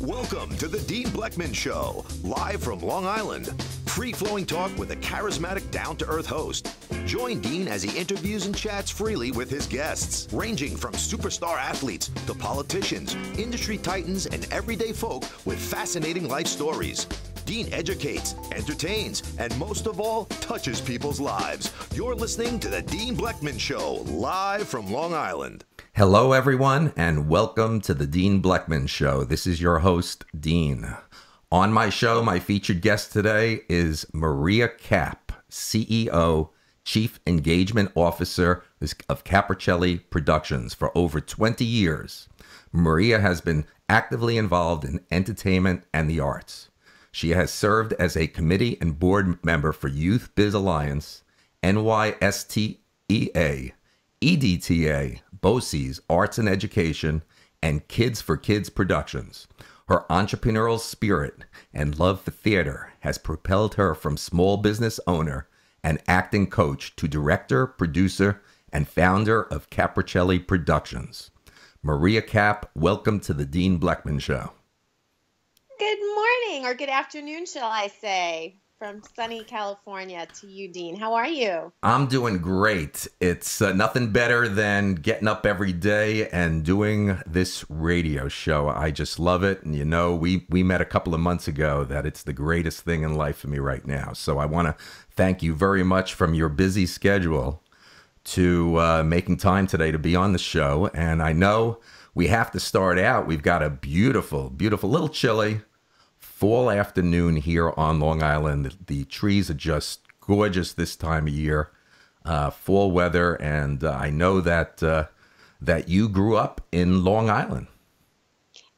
Welcome to the Dean Blechman Show, live from Long Island. Free flowing talk with a charismatic, down to earth host. Join Dean as he interviews and chats freely with his guests, ranging from superstar athletes to politicians, industry titans, and everyday folk with fascinating life stories. Dean educates, entertains, and most of all, touches people's lives. You're listening to the Dean Blechman Show, live from Long Island. Hello, everyone, and welcome to the Dean Blechman Show. This is your host, Dean. On my show, my featured guest today is Maria Capp, CEO, Chief Engagement Officer of Cappricielli Productions for over 20 years. Maria has been actively involved in entertainment and the arts. She has served as a committee and board member for Youth Biz Alliance, NYSTEA, EDTA, BOCES, Arts and Education, and Kids for Kids Productions. Her entrepreneurial spirit and love for theater has propelled her from small business owner and acting coach to director, producer, and founder of Cappricielli Productions. Maria Capp, welcome to the Dean Blechman Show. Good morning, or good afternoon, shall I say? From sunny California to you, Dean. How are you? I'm doing great. It's uh, nothing better than getting up every day and doing this radio show. I just love it. And you know, we, we met a couple of months ago that it's the greatest thing in life for me right now. So I want to thank you very much from your busy schedule to uh, making time today to be on the show. And I know we have to start out. We've got a beautiful, beautiful, little chilly fall afternoon here on Long Island. The, trees are just gorgeous this time of year, uh, fall weather, and uh, I know that uh, that you grew up in Long Island.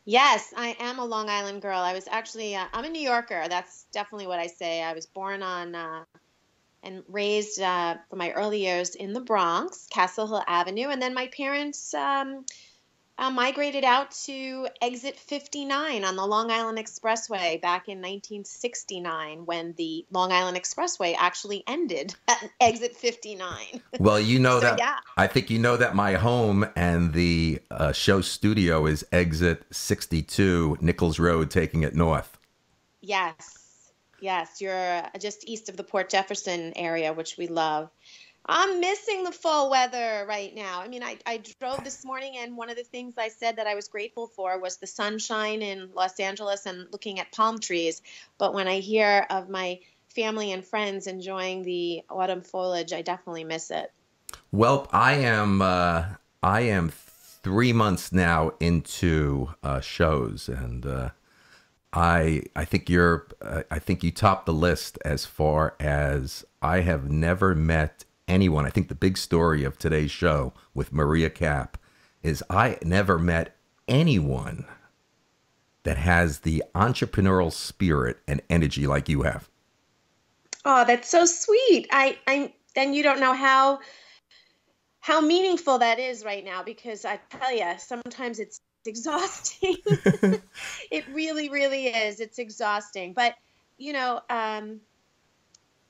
Yes, I am a Long Island girl. I was actually uh, I'm a New Yorker. That's definitely what I say. I was born on uh, and raised uh, for my early years in the Bronx, Castle Hill Avenue, and then my parents. Um, uh, migrated out to exit 59 on the Long Island Expressway back in 1969 when the Long Island Expressway actually ended at exit 59. Well, you know so, that yeah. I think you know that my home and the uh, show studio is exit 62 Nichols Road taking it north. Yes. Yes, you're uh, just east of the Port Jefferson area, which we love. I'm missing the fall weather right now. I mean, I, I drove this morning, and one of the things I said that I was grateful for was the sunshine in Los Angeles and looking at palm trees. But when I hear of my family and friends enjoying the autumn foliage, I definitely miss it. Well, I am uh, I am three months now into uh, shows, and uh, I I think you're uh, I think you top the list as far as I have never met anyone. I think the big story of today's show with Maria Capp is I never met anyone that has the entrepreneurial spirit and energy like you have. Oh, that's so sweet. I I then you don't know how how meaningful that is right now because I tell you, sometimes it's exhausting. it really, really is. It's exhausting. But you know, um,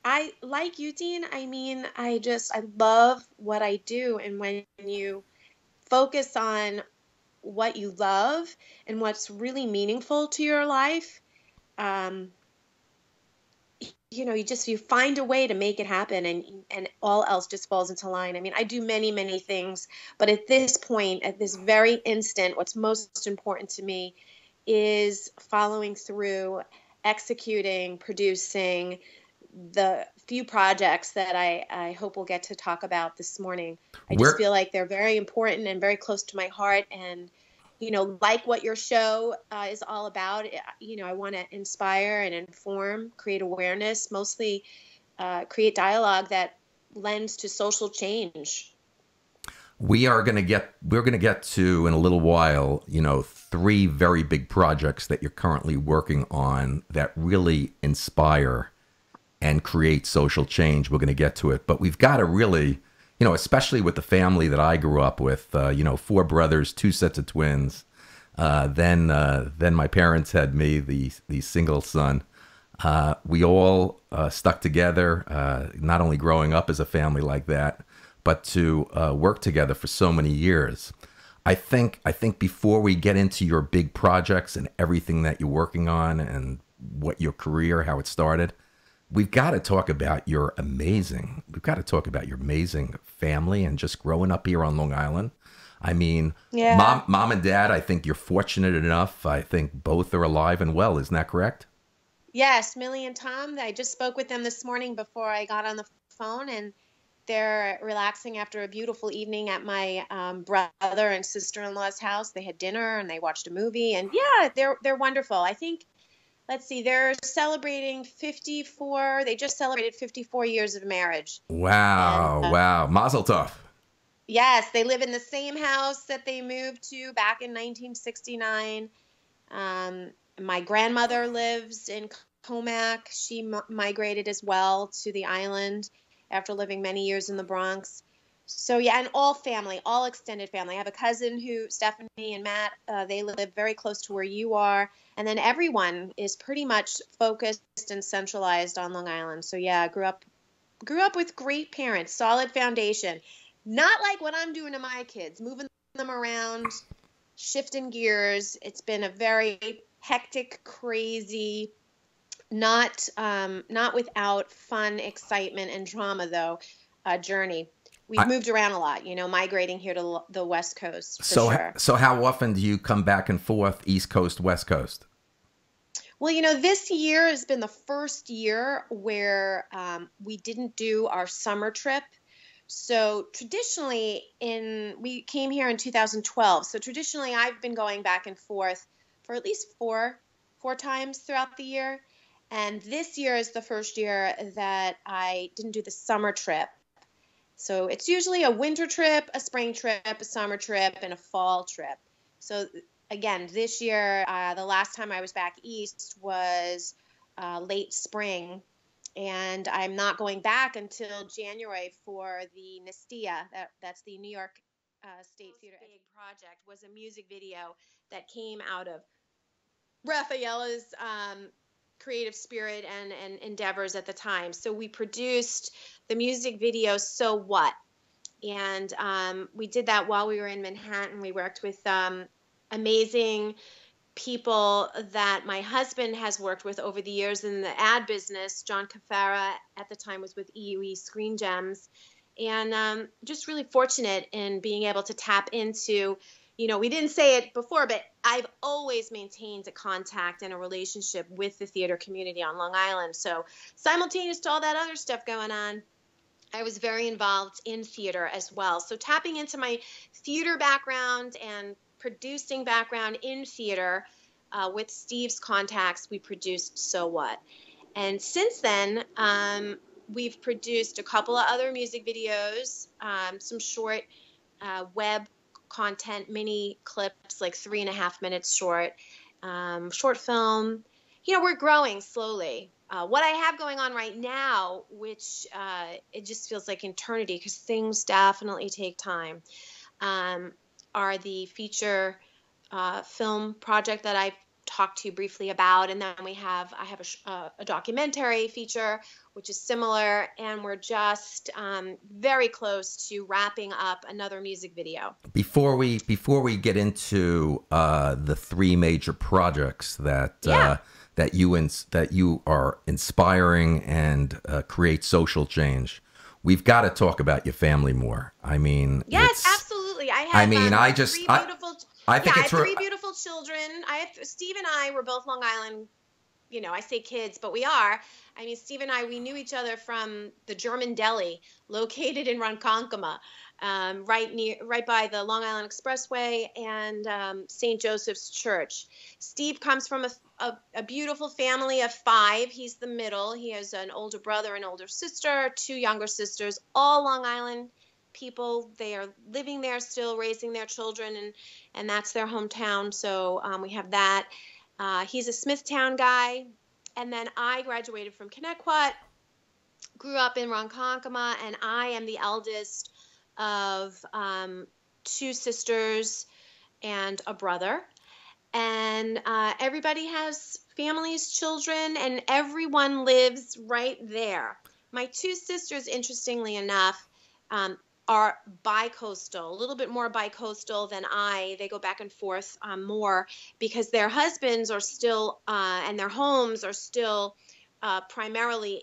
I like you, Dean. I mean, I just I love what I do, and when you focus on what you love and what's really meaningful to your life, um, you know, you just you find a way to make it happen, and and all else just falls into line. I mean, I do many many things, but at this point, at this very instant, what's most important to me is following through, executing, producing the few projects that I, I hope we'll get to talk about this morning. I just Where, feel like they're very important and very close to my heart. And, you know, like what your show uh, is all about, you know, I want to inspire and inform, create awareness, mostly uh, create dialogue that lends to social change. We are going to get, we're going to get to in a little while, you know, three very big projects that you're currently working on that really inspire and create social change. We're going to get to it, but we've got to really, you know, especially with the family that I grew up with, uh, you know, four brothers, two sets of twins. Uh, then, uh, then my parents had me, the the single son. Uh, we all uh, stuck together, uh, not only growing up as a family like that, but to work together for so many years. I think I think before we get into your big projects and everything that you're working on and what your career, how it started, we've got to talk about your amazing. We've got to talk about your amazing family and just growing up here on Long Island. I mean, Yeah. mom, mom and dad. I think you're fortunate enough. I think both are alive and well. Isn't that correct? Yes, Millie and Tom. I just spoke with them this morning before I got on the phone, and they're relaxing after a beautiful evening at my um, brother and sister-in-law's house. They had dinner and they watched a movie, and yeah, they're they're wonderful. I think. Let's see, they're celebrating 54. They just celebrated 54 years of marriage. Wow, And, uh, wow, Mazel Tov. Yes, they live in the same house that they moved to back in 1969. Um, my grandmother lives in Commack. She m- migrated as well to the island after living many years in the Bronx. So yeah, and all family, all extended family. I have a cousin who, Stephanie and Matt, uh, they live very close to where you are, and then everyone is pretty much focused and centralized on Long Island. So yeah, I grew up, grew up with great parents, solid foundation. Not like what I'm doing to my kids, moving them around, shifting gears. It's been a very hectic, crazy, not um, not without fun, excitement, and drama though, uh, journey. We've I- moved around a lot, you know, migrating here to the West Coast. For So, sure. so how often do you come back and forth, East Coast, West Coast? Well, you know, this year has been the first year where um, we didn't do our summer trip. So traditionally, in we came here in 2012. So traditionally, I've been going back and forth for at least four four times throughout the year. And this year is the first year that I didn't do the summer trip. So it's usually a winter trip, a spring trip, a summer trip, and a fall trip. So again, this year, uh, the last time I was back east was uh, late spring, and I'm not going back until January for the NYSTEA. That, that's the New York uh, State Theater. Big project was a music video that came out of Rafaela's um, creative spirit and, and endeavors at the time. So we produced the music video "So What," and um, we did that while we were in Manhattan. We worked with um, amazing people that my husband has worked with over the years in the ad business. John Cafara at the time was with EUE Screen Gems, and um, just really fortunate in being able to tap into. You know, we didn't say it before, but I've always maintained a contact and a relationship with the theater community on Long Island. So, simultaneous to all that other stuff going on, I was very involved in theater as well. So, tapping into my theater background and producing background in theater uh, with Steve's contacts, we produced So What. And since then, um, we've produced a couple of other music videos, um, some short uh, web content, mini clips, like three and a half minutes short, um, short film. You know, we're growing slowly. Uh, what I have going on right now, which uh, it just feels like eternity because things definitely take time, um, are the feature uh, film project that I've talked to you briefly about, and then we have I have a, uh, a documentary feature which is similar, and we're just um, very close to wrapping up another music video. Before we before we get into uh, the three major projects that uh, that you ins- that you are inspiring and uh, create social change, we've got to talk about your family more. I mean, Yes, absolutely. I have. I mean, um, I just- three I- I think yeah, it's I have re- three beautiful children. I have Steve and I were both Long Island. You know, I say kids, but we are. I mean, Steve and I, we knew each other from the German deli located in Ronkonkoma, um, right near, right by the Long Island Expressway and um, St. Joseph's Church. Steve comes from a, a, a beautiful family of five. He's the middle. He has an older brother an older sister, two younger sisters, all Long Island people. They are living there still, raising their children, and and that's their hometown. So um, we have that. Uh, he's a Smithtown guy, and then I graduated from Connetquot, grew up in Ronkonkoma, and I am the eldest of um, two sisters and a brother. And uh, everybody has families, children, and everyone lives right there. My two sisters, interestingly enough, um, are bi-coastal, a little bit more bi-coastal than I. They go back and forth um, more because their husbands are still uh, and their homes are still uh, primarily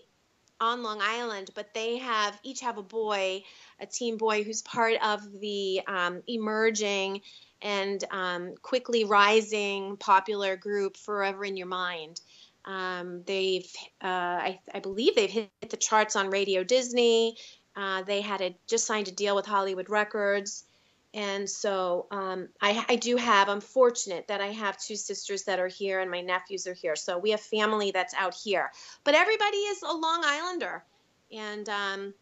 on Long Island, but they have each have a boy, a teen boy who's part of the um, emerging and um, quickly rising popular group Forever in Your Mind. Um, they've, uh, I, I, believe, they've hit the charts on Radio Disney. Uh, they had a, just signed a deal with Hollywood Records. And so um, I, I, do have, I'm fortunate that I have two sisters that are here and my nephews are here. So we have family that's out here. But everybody is a Long Islander. And, um,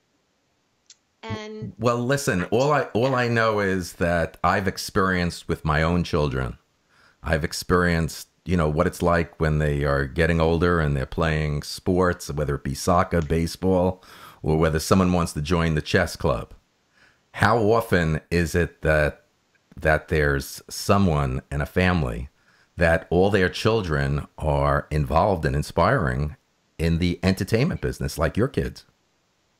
and well, listen, all I all I know is that I've experienced with my own children. I've experienced, you know, what it's like when they are getting older and they're playing sports, whether it be soccer, baseball, or whether someone wants to join the chess club. How often is it that that there's someone in a family that all their children are involved and inspiring in the entertainment business like your kids?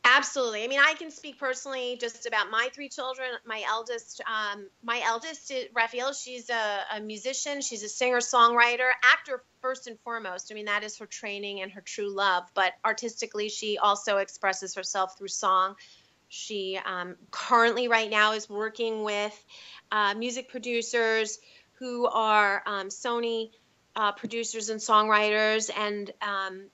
Absolutely. I mean, I can speak personally just about my three children. My eldest, um, my eldest, Raphael. She's a, a musician. She's a singer, songwriter, actor first and foremost. I mean, that is her training and her true love. But artistically, she also expresses herself through song. She um, currently, right now, is working with uh, music producers who are um, Sony uh, producers and songwriters, and um,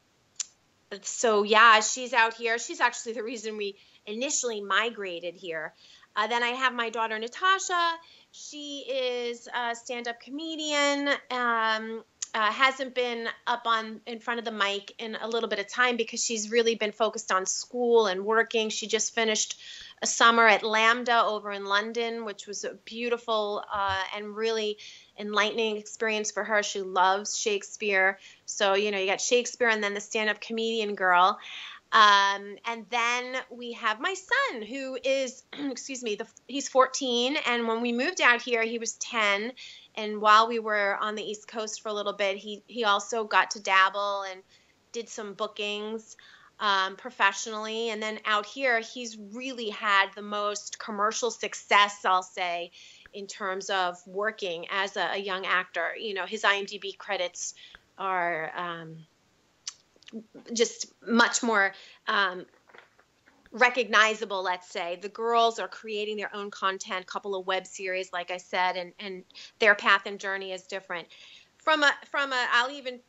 so yeah, she's out here. She's actually the reason we initially migrated here. Uh, then I have my daughter Natasha. She is a stand-up comedian. Um, uh, hasn't been up on in front of the mic in a little bit of time because she's really been focused on school and working. She just finished a summer at LAMDA over in London, which was a beautiful uh, and really enlightening experience for her. She loves Shakespeare. So, you know, you got Shakespeare and then the stand up comedian girl. Um, and then we have my son, who is, excuse me, the, he's 14. And when we moved out here, he was 10. And while we were on the East Coast for a little bit, he, he also got to dabble and did some bookings um, professionally. And then out here, he's really had the most commercial success, I'll say, in terms of working as a, a young actor. You know, his IMDb credits are um, just much more um, recognizable let's say. The girls are creating their own content a couple of web series like i said and and their path and journey is different. From a from a i'll even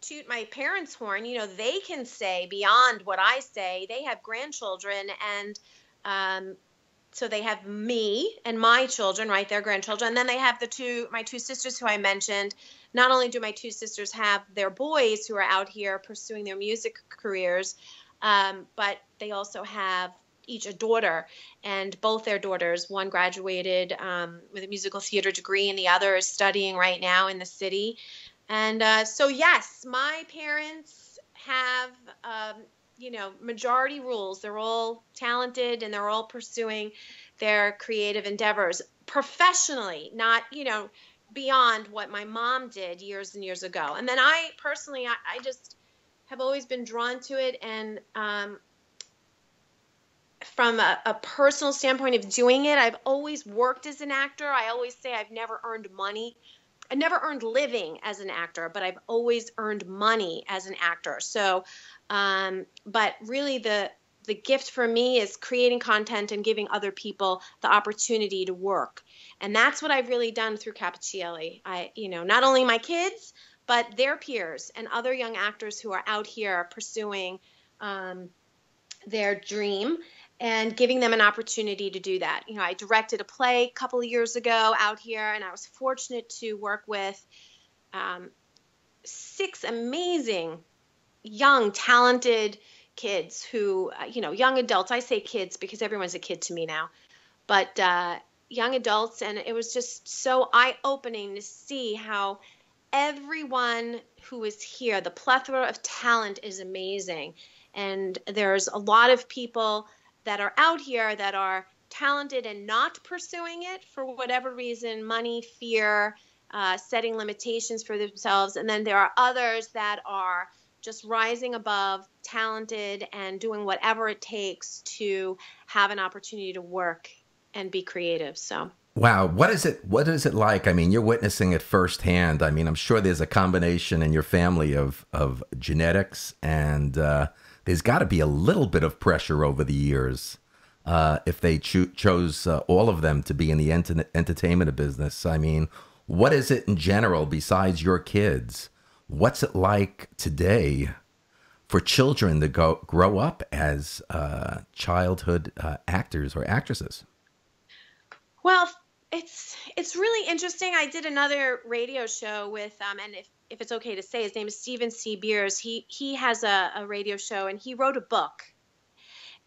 toot my parents horn you know they can say beyond what i say. They have grandchildren and um, so they have me and my children, right? Their grandchildren. And then they have the two, my two sisters who I mentioned. Not only do my two sisters have their boys who are out here pursuing their music careers, um, but they also have each a daughter. And both their daughters, one graduated um, with a musical theater degree, and the other is studying right now in the city. And uh, so, yes, my parents have um, you know, majority rules. They're all talented and they're all pursuing their creative endeavors professionally, not, you know, beyond what my mom did years and years ago. And then I personally, I, I just have always been drawn to it. And um, from a, a personal standpoint of doing it, I've always worked as an actor. I always say I've never earned money. I never earned living as an actor, but I've always earned money as an actor. So um, but really, the the gift for me is creating content and giving other people the opportunity to work, and that's what I've really done through Cappricielli. I, you know, not only my kids, but their peers and other young actors who are out here pursuing um, their dream and giving them an opportunity to do that. You know, I directed a play a couple of years ago out here, and I was fortunate to work with um, six amazing young, talented kids who, uh, you know, young adults. I say kids because everyone's a kid to me now, but uh, young adults. And it was just so eye opening to see how everyone who is here, the plethora of talent is amazing. And there's a lot of people that are out here that are talented and not pursuing it for whatever reason money, fear, uh, setting limitations for themselves. And then there are others that are just rising above, talented, and doing whatever it takes to have an opportunity to work and be creative. So. Wow, what is it? What is it like? I mean, you're witnessing it firsthand. I mean, I'm sure there's a combination in your family of of genetics, and uh, there's got to be a little bit of pressure over the years uh, if they cho- chose uh, all of them to be in the ent- entertainment business. I mean, what is it in general besides your kids? What's it like today for children to go grow up as uh, childhood uh, actors or actresses? Well, it's it's really interesting. I did another radio show with um, and if if it's okay to say, his name is Stephen C. Beers. He he has a, a radio show and he wrote a book,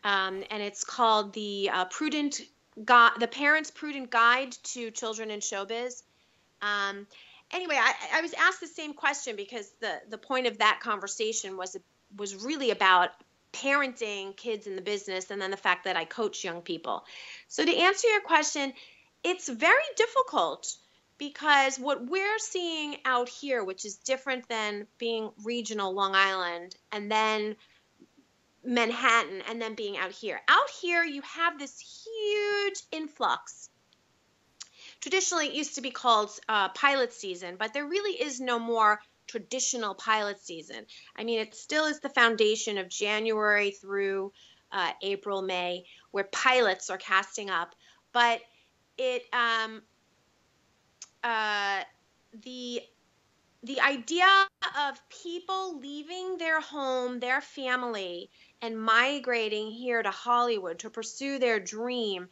um, and it's called the uh, Prudent Guide, the Parents' Prudent Guide to Children in Showbiz. Um, anyway, I, I was asked the same question because the the point of that conversation was was really about parenting kids in the business and then the fact that I coach young people. So to answer your question, it's very difficult because what we're seeing out here, which is different than being regional Long Island and then Manhattan and then being out here. Out here, you have this huge influx. Traditionally, it used to be called uh, pilot season, but there really is no more traditional pilot season. I mean, it still is the foundation of January through uh, April, May, where pilots are casting up. But it, um, uh, the the idea of people leaving their home, their family, and migrating here to Hollywood to pursue their dream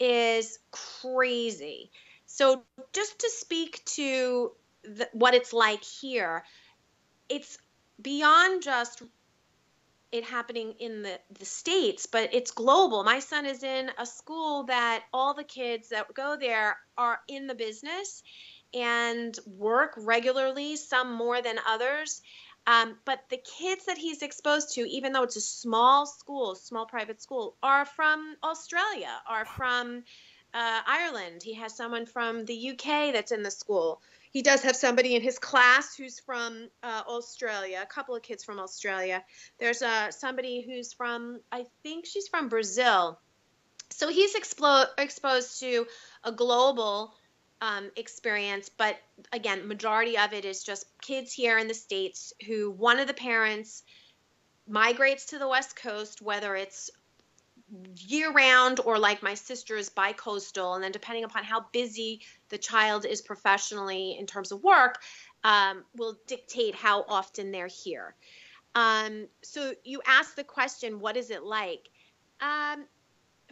is crazy. So, just to speak to the, what it's like here, it's beyond just it happening in the, the states but it's global. My son is in a school that all the kids that go there are in the business and work regularly some more than others. Um, but the kids that he's exposed to even though it's a small school small private school are from australia are from uh, ireland he has someone from the uk that's in the school he does have somebody in his class who's from uh, Australia, a couple of kids from Australia. There's uh, somebody who's from, I think she's from Brazil. So he's exposed to a global um, experience, but again, majority of it is just kids here in the states who one of the parents migrates to the West Coast, whether it's year round or like my sister is bi-coastal and then depending upon how busy the child is professionally in terms of work um, will dictate how often they're here. Um, so you ask the question what is it like? Um,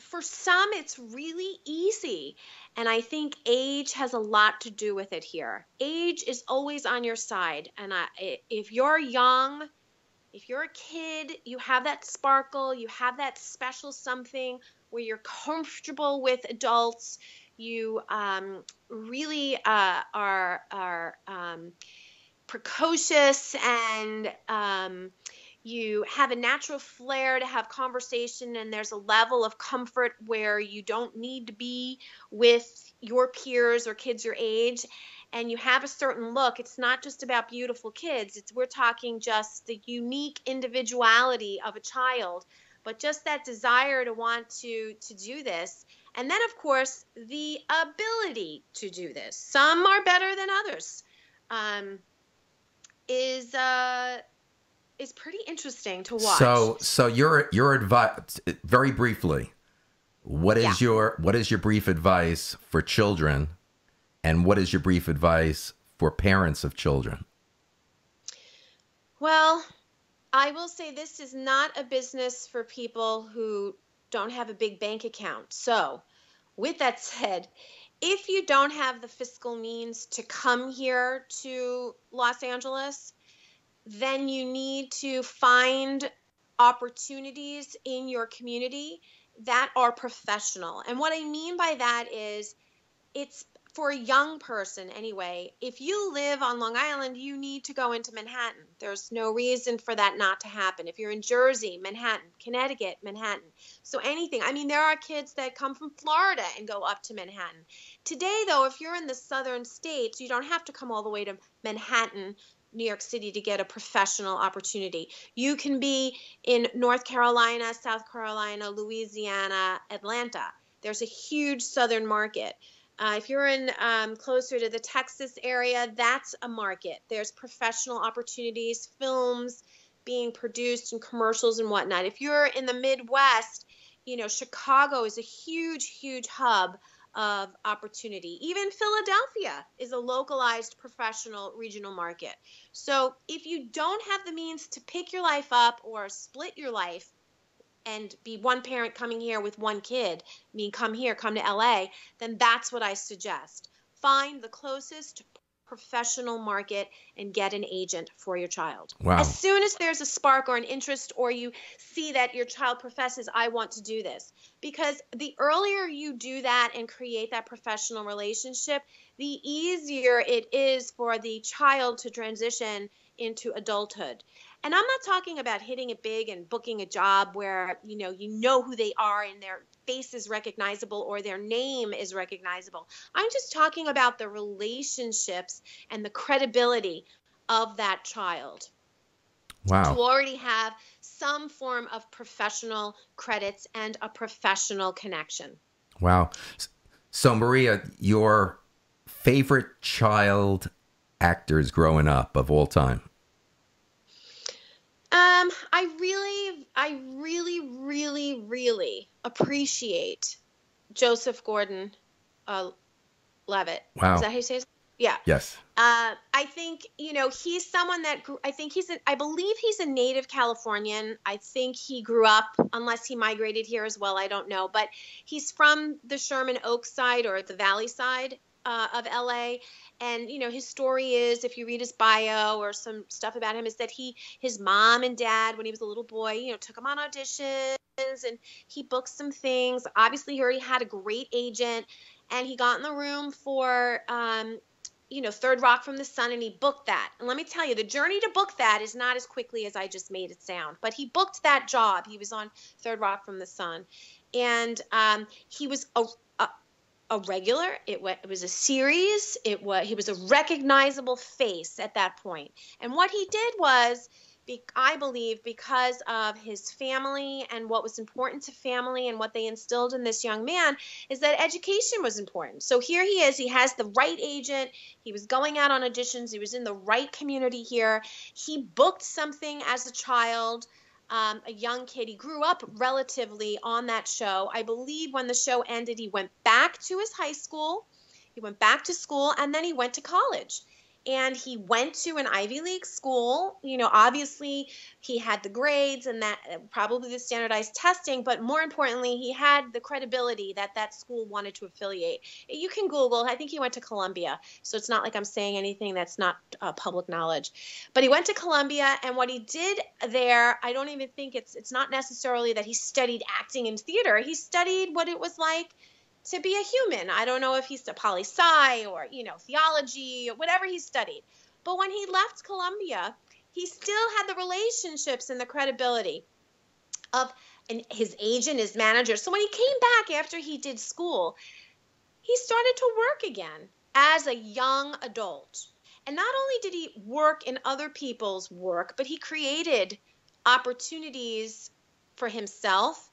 for some it's really easy and i think age has a lot to do with it here. Age is always on your side and I, if you're young if you're a kid, you have that sparkle, you have that special something where you're comfortable with adults, you um, really uh, are are um, precocious and um, you have a natural flair to have conversation and there's a level of comfort where you don't need to be with your peers or kids your age and you have a certain look, it's not just about beautiful kids. It's we're talking just the unique individuality of a child, but just that desire to want to to do this. And then of course, the ability to do this. Some are better than others. Um, is uh is pretty interesting to watch. So so your your advice very briefly, what is yeah. your what is your brief advice for children and what is your brief advice for parents of children? Well, I will say this is not a business for people who don't have a big bank account. So, with that said, if you don't have the fiscal means to come here to Los Angeles, then you need to find opportunities in your community that are professional. And what I mean by that is it's for a young person anyway, if you live on Long Island, you need to go into Manhattan. There's no reason for that not to happen. If you're in Jersey, Manhattan, Connecticut, Manhattan. So anything. I mean, there are kids that come from Florida and go up to Manhattan. Today, though, if you're in the southern states, you don't have to come all the way to Manhattan New York City to get a professional opportunity. You can be in North Carolina, South Carolina, Louisiana, Atlanta. There's a huge southern market. Uh, if you're in um, closer to the Texas area, that's a market. There's professional opportunities, films being produced, and commercials and whatnot. If you're in the Midwest, you know, Chicago is a huge, huge hub of opportunity. Even Philadelphia is a localized professional regional market. So if you don't have the means to pick your life up or split your life and be one parent coming here with one kid, I mean, come here, come to LA, then that's what I suggest. Find the closest professional market and get an agent for your child. Wow. As soon as there's a spark or an interest, or you see that your child professes, I want to do this. Because the earlier you do that and create that professional relationship, the easier it is for the child to transition into adulthood. And I'm not talking about hitting it big and booking a job where, you know, you know who they are and their face is recognizable or their name is recognizable. I'm just talking about the relationships and the credibility of that child. Wow. To already have some form of professional credits and a professional connection. Wow. So, Maria, your favorite child actors growing up of all time? Um, I really, I really, really, really appreciate Joseph Gordon uh, Levitt. Wow. Is that how you say his? Yeah. Yes. Uh, I think you know he's someone that grew, I think he's a, I believe he's a native Californian. I think he grew up, unless he migrated here as well. I don't know, but he's from the Sherman Oaks side or the Valley side uh, of LA. And you know his story is, if you read his bio or some stuff about him, is that he, his mom and dad, when he was a little boy, you know, took him on auditions and he booked some things. Obviously, he already had a great agent, and he got in the room for. Um, you know, Third Rock from the Sun, and he booked that. And let me tell you, the journey to book that is not as quickly as I just made it sound. But he booked that job. He was on Third Rock from the Sun, and um, he was a, a regular. It, it was a series. It was he was a recognizable face at that point. And what he did was, be, I believe, because of his family and what was important to family and what they instilled in this young man, is that education was important. So here he is. He has the right agent. He was going out on auditions. He was in the right community here. He booked something as a child um, a young kid. He grew up relatively on that show. I believe when the show ended, he went back to his high school. He went back to school and then he went to college and he went to an Ivy League school. You know, obviously he had the grades and that probably the standardized testing, but more importantly, he had the credibility that that school wanted to affiliate. You can Google. I think he went to Columbia, so it's not like I'm saying anything that's not uh, public knowledge. But he went to Columbia, and what he did there, I don't even think it's it's not necessarily that he studied acting and theater. He studied what it was like to be a human. I don't know if he's a poli sci or, you know, theology or whatever he studied. But when he left Columbia, he still had the relationships and the credibility of and his agent, his manager. So when he came back after he did school, he started to work again as a young adult. And not only did he work in other people's work, but he created opportunities for himself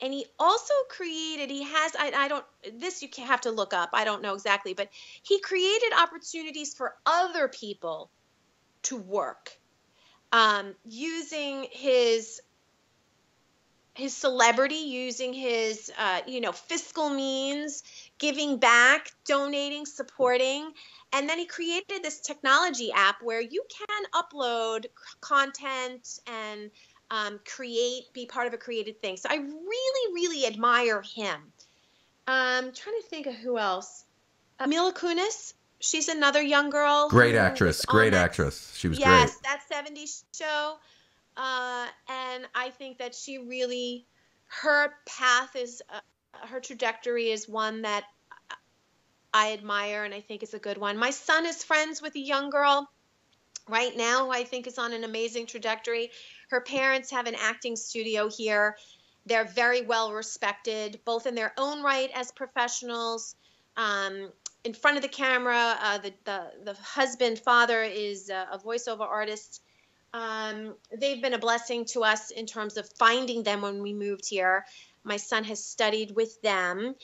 and he also created he has I, I don't this you have to look up i don't know exactly but he created opportunities for other people to work um, using his his celebrity using his uh, you know fiscal means giving back donating supporting and then he created this technology app where you can upload content and um, create, be part of a created thing. So I really, really admire him. I'm um, trying to think of who else. Uh, Mila Kunis. She's another young girl. Great actress. Great that, actress. She was yes, great. Yes, that 70s show. Uh, and I think that she really, her path is, uh, her trajectory is one that I admire and I think is a good one. My son is friends with a young girl right now who I think is on an amazing trajectory. Her parents have an acting studio here. They're very well respected, both in their own right as professionals. Um, in front of the camera. Uh, the, the the husband father is a, a voiceover artist. Um, they've been a blessing to us in terms of finding them when we moved here. My son has studied with them,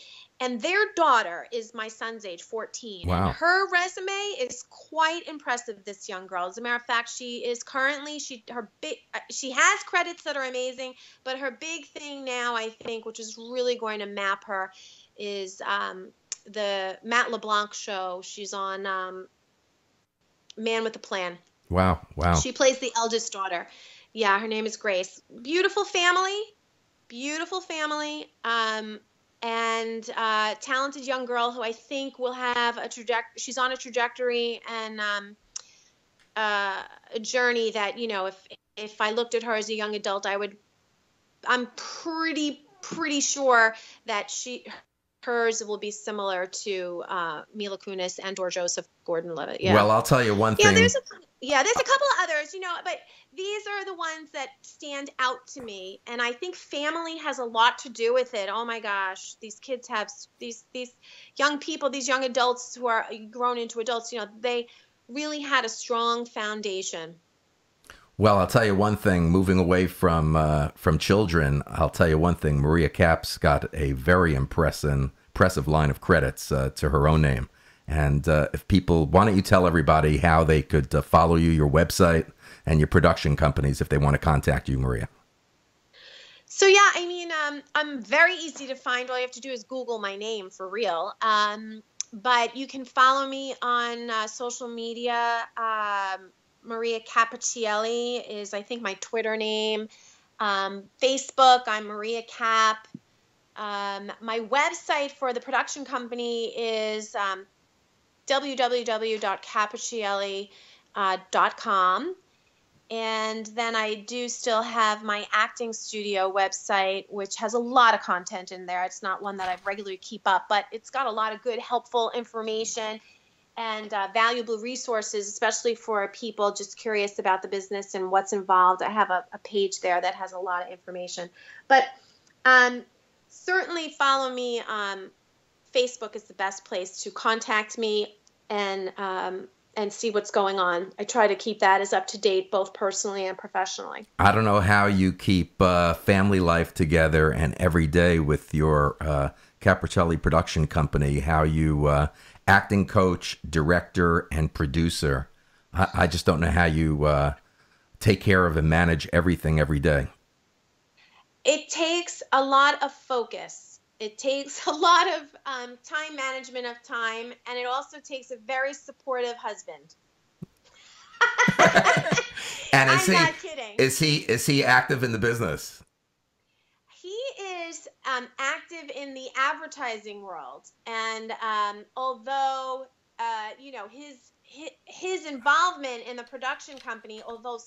and their daughter is my son's age 14 Wow. and her resume is quite impressive this young girl as a matter of fact she is currently she her big uh, she has credits that are amazing but her big thing now i think which is really going to map her is um, the matt leblanc show she's on um, man with a plan Wow. Wow. she plays the eldest daughter. Yeah, her name is Grace. Beautiful family, beautiful family, um, and uh, talented young girl who I think will have a trajectory. She's on a trajectory and um, uh, a journey that you know, if if I looked at her as a young adult, I would. I'm pretty pretty sure that she hers will be similar to uh, Mila Kunis and or Joseph Gordon-Levitt. Yeah. Well, I'll tell you one Yeah, thing. there's a yeah, there's a couple of others, you know, but these are the ones that stand out to me, and I think family has a lot to do with it. Oh my gosh, these kids have these these young people, these young adults who are grown into adults, you know, they really had a strong foundation. Well, I'll tell you one thing. Moving away from uh, from children, I'll tell you one thing. Maria Capp's got a very impressive impressive line of credits uh, to her own name. And uh, if people, why don't you tell everybody how they could uh, follow you, your website, and your production companies if they want to contact you, Maria? So yeah, I mean, um, I'm very easy to find. All you have to do is Google my name for real. Um, but you can follow me on uh, social media. Um, Maria Cappricielli is, I think, my Twitter name. Um, Facebook, I'm Maria Capp. Um, my website for the production company is um, www.cappricielli.com. And then I do still have my acting studio website, which has a lot of content in there. It's not one that I regularly keep up, but it's got a lot of good, helpful information and uh, valuable resources, especially for people just curious about the business and what's involved. I have a, a page there that has a lot of information. But um, certainly follow me. Um, Facebook is the best place to contact me and um, and see what's going on. I try to keep that as up to date, both personally and professionally. I don't know how you keep uh, family life together and every day with your uh, Cappricielli production company, how you uh, acting coach, director, and producer. I, I just don't know how you uh, take care of and manage everything every day. It takes a lot of focus. It takes a lot of um, time management of time, and it also takes a very supportive husband. And I'm is he not kidding. is he is he active in the business? he is um, active in the advertising world, and um, although uh, you know his, his his involvement in the production company, although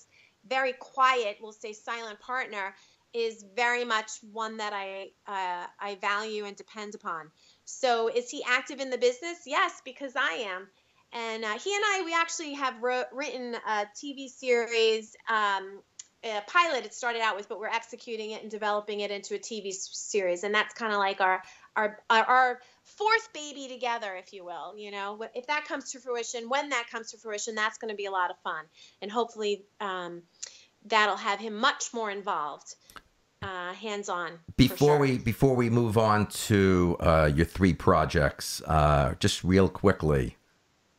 very quiet, we'll say silent partner, is very much one that I uh, I value and depend upon. So, is he active in the business? Yes, because I am. And uh, he and I, we actually have wrote, written a TV series, um, a pilot it started out with, but we're executing it and developing it into a TV series. And that's kind of like our, our, our, our fourth baby together, if you will. You know, if that comes to fruition, when that comes to fruition, that's going to be a lot of fun. And hopefully um, that'll have him much more involved, uh, hands on. Before we before we move on to uh, your three projects, uh, just real quickly.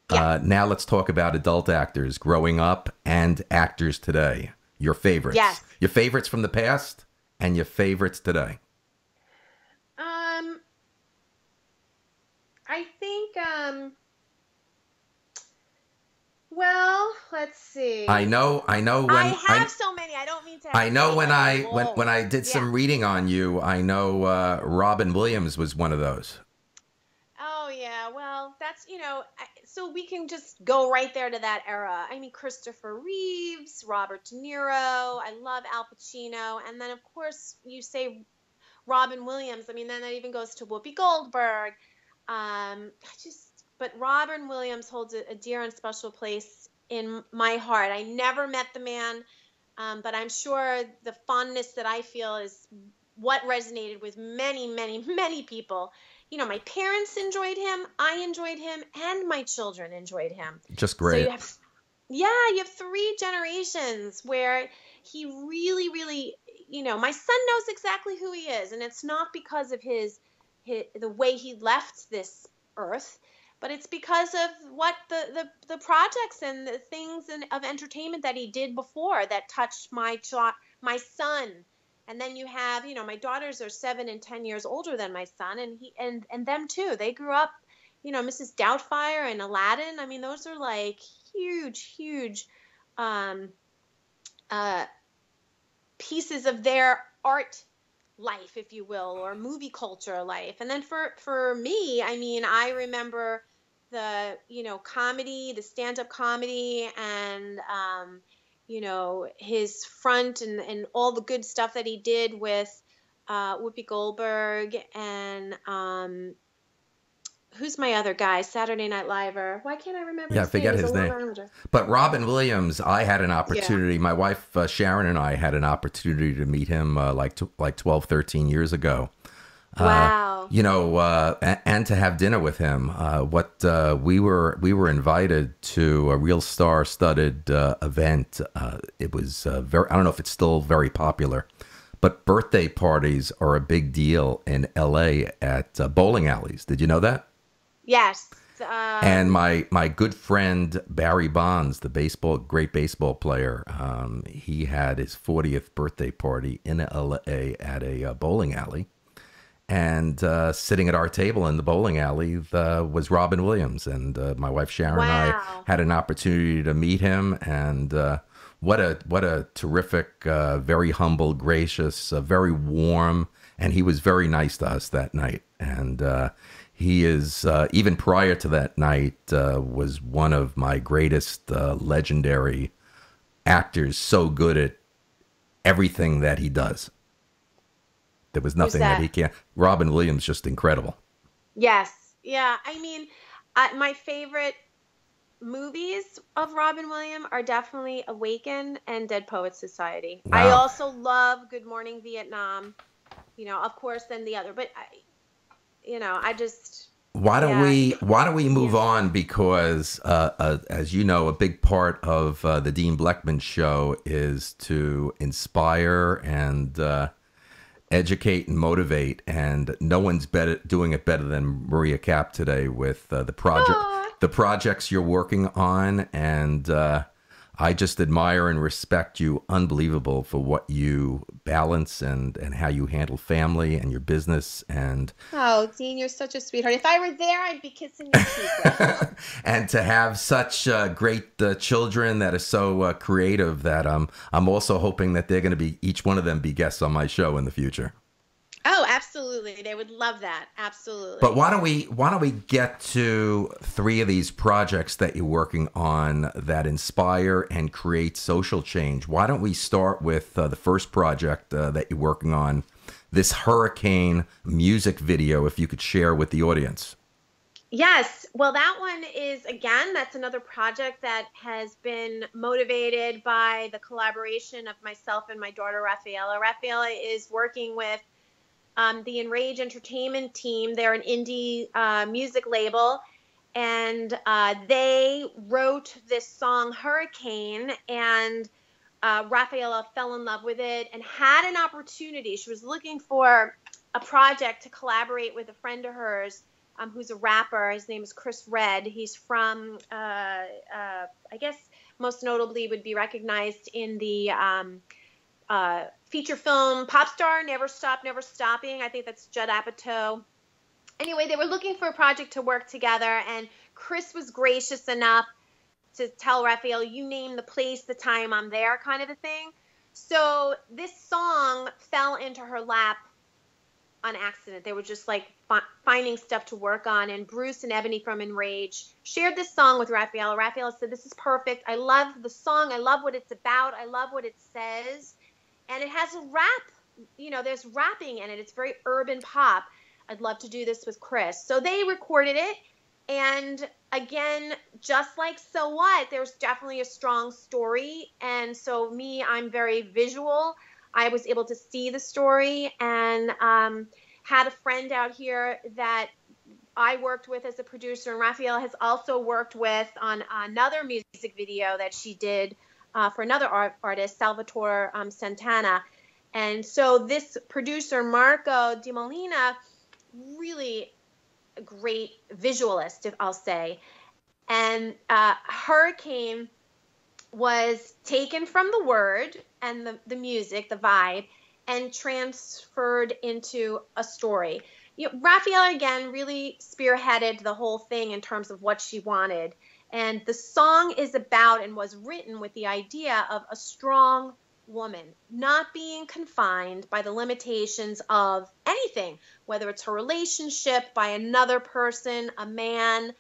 Uh, now let's talk about adult actors growing up and actors today. Your favorites. Yes. Your favorites from the past and your favorites today. Um, I think. Um, well, let's see. I know. I know when I have so many. I don't mean to. I know when I when when I did some reading on you, I know uh, Robin Williams was one of those. Oh yeah, well that's you know, I- so we can just go right there to that era. I mean, Christopher Reeves, Robert De Niro. I love Al Pacino, and then of course you say Robin Williams. I mean, then that even goes to Whoopi Goldberg. Um, I just, but Robin Williams holds a, a dear and special place in my heart. I never met the man, um, but I'm sure the fondness that I feel is what resonated with many, many, many people you know, my parents enjoyed him, I enjoyed him, and my children enjoyed him. Just great. So have, yeah, you have three generations where he really, really, you know, my son knows exactly who he is, and it's not because of his, his the way he left this earth but it's because of what the, the, the projects and the things in, of entertainment that he did before that touched my my son. And then you have you know my daughters are seven and ten years older than my son and he and and them too. They grew up you know mrs doubtfire and aladdin. I mean those are like huge huge um, uh, pieces of their art life if you will or movie culture life. And then for for me i mean i remember the you know comedy, the stand-up comedy, and um, you know his front and and all the good stuff that he did with uh, Whoopi Goldberg and um, who's my other guy? Saturday Night Liver. Why can't I remember? Yeah, I forget his name. But Robin Williams, I had an opportunity. Yeah. My wife uh, Sharon and I had an opportunity to meet him uh, like like 12, 13 years ago. Uh, wow. Uh, you know, uh, and, and, to have dinner with him. Uh, what uh, we were we were invited to a real star-studded uh, event. it was very. I don't know if it's still very popular, but birthday parties are a big deal in L.A. at bowling alleys. Did you know that? Yes. Um, and my my good friend Barry Bonds, the baseball great baseball player, um, he had his 40th birthday party in L.A. at a bowling alley and uh, sitting at our table in the bowling alley uh, was Robin Williams, and uh, my wife Sharon wow. and I had an opportunity to meet him, and uh, what a what a terrific, uh, very humble, gracious, uh, very warm, and he was very nice to us that night, and he is even prior to that night was one of my greatest legendary actors, so good at everything that he does. There was nothing that? that? he can't. Robin Williams just incredible. Yes, yeah. I mean, uh, my favorite movies of Robin Williams are definitely Awaken and Dead Poets Society. Wow. I also love Good Morning Vietnam. You know, of course, then the other, but I, you know, I just. Why don't yeah. we Why don't we move yeah. on? Because, uh, uh, as you know, a big part of uh, the Dean Blechman show is to inspire and uh, educate and motivate. And no one's better doing it better than Maria Capp today with uh, the project, Aww. the projects you're working on, and uh, I just admire and respect you unbelievable for what you balance and and how you handle family and your business and Oh, Dean, you're such a sweetheart. If I were there, I'd be kissing your cheek. and to have such uh, great uh, children that are so uh, creative that um I'm also hoping that they're going to be each one of them be guests on my show in the future. Oh, absolutely. They would love that. Absolutely. But why don't we why don't we get to three of these projects that you're working on that inspire and create social change? Why don't we start with uh, the first project uh, that you're working on, this hurricane music video if you could share with the audience. Yes. Well, that one is, again, that's another project that has been motivated by the collaboration of myself and my daughter, Rafaela. Rafaela is working with um, the Enrage Entertainment team. They're an indie uh, music label, and uh, they wrote this song Hurricane, and uh, Rafaela fell in love with it and had an opportunity. She was looking for a project to collaborate with a friend of hers. Um, who's a rapper? His name is Chris Redd. He's from, uh, uh, I guess, most notably would be recognized in the um, uh, feature film Popstar, Never Stop, Never Stopping. I think that's Judd Apatow. Anyway, they were looking for a project to work together, and Chris was gracious enough to tell Raphael, you name the place, the time, I'm there, kind of a thing. So this song fell into her lap on accident. They were just like fi- finding stuff to work on. And Bruce and Ebony from Enrage shared this song with Raphael. Raphael said, This is perfect. I love the song. I love what it's about. I love what it says and it has a rap. You know, there's rapping in it. It's very urban pop. I'd love to do this with Chris. So they recorded it. And again, just like So What, there's definitely a strong story. And so, me, I'm very visual. I was able to see the story and um, had a friend out here that I worked with as a producer, and Rafaela has also worked with on another music video that she did uh, for another art, artist, Salvatore um, Santana. And so this producer, Marco Di Molina, really a great visualist, if I'll say. And uh, Hurricane was taken from the word and the, the music, the vibe, and transferred into a story. You know, Rafaela again really spearheaded the whole thing in terms of what she wanted. And the song is about and was written with the idea of a strong woman not being confined by the limitations of anything, whether it's her relationship by another person, a man,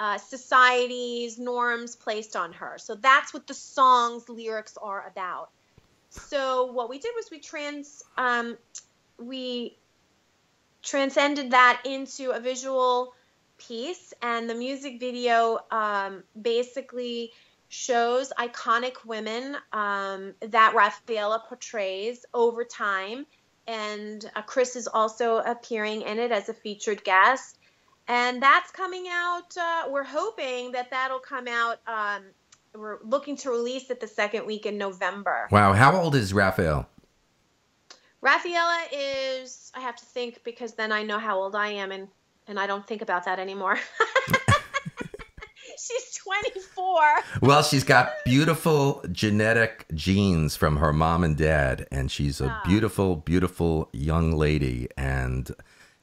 uh, society's norms placed on her. So that's what the song's lyrics are about. So what we did was we trans um, we transcended that into a visual piece, and the music video um, basically shows iconic women um, that Rafaela portrays over time. And uh, Chris is also appearing in it as a featured guest. And that's coming out. Uh, we're hoping that that'll come out. Um, we're looking to release it the second week in November. Wow. How old is Raphael? Rafaela is, I have to think because then I know how old I am and, and I don't think about that anymore. she's 24. Well, she's got beautiful genetic genes from her mom and dad, and she's a beautiful, beautiful young lady. And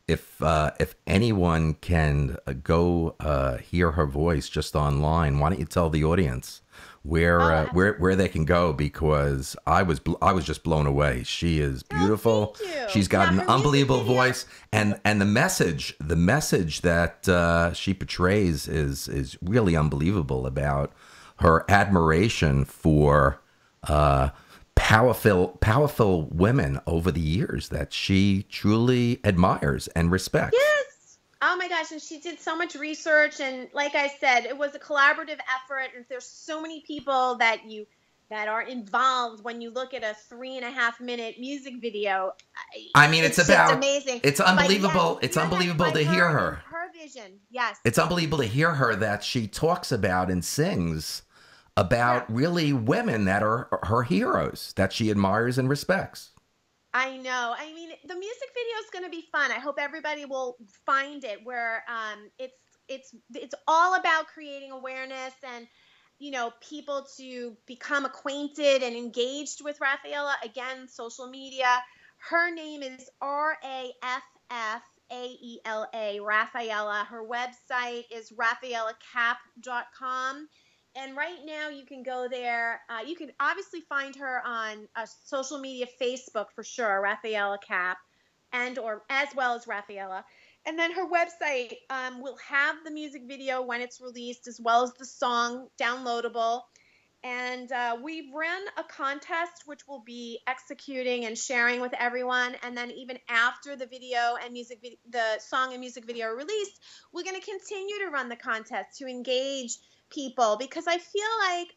if uh, if anyone can uh, go uh, hear her voice just online, why don't you tell the audience where oh, uh, where where they can go? Because I was I was just blown away. She is oh, beautiful. Oh, She's got yeah, an unbelievable voice, and and the message the message that uh, she portrays is is really unbelievable about her admiration for. Uh, powerful powerful women over the years that she truly admires and respects. Yes. Oh my gosh, and she did so much research and like I said, it was a collaborative effort and there's so many people that you that are involved when you look at a three and a half minute music video. I mean, it's, it's about amazing. It's unbelievable. Yes, it's unbelievable to hear her. Her vision, yes. It's unbelievable to hear her that she talks about and sings about yeah. really women that are her heroes that she admires and respects. I know. I mean, the music video is going to be fun. I hope everybody will find it where um, it's it's it's all about creating awareness and you know people to become acquainted and engaged with Rafaela. Again, social media. Her name is R A F F A E L A, Rafaela. Her website is rafaelacapp.com and right now you can go there. Uh, you can obviously find her on uh, social media, Facebook for sure, Rafaela Capp, and or as well as Rafaela. And then her website um, will have the music video when it's released, as well as the song downloadable. And uh, we run a contest which we'll be executing and sharing with everyone. And then even after the video and music, vi- the song and music video are released, we're going to continue to run the contest to engage people because I feel like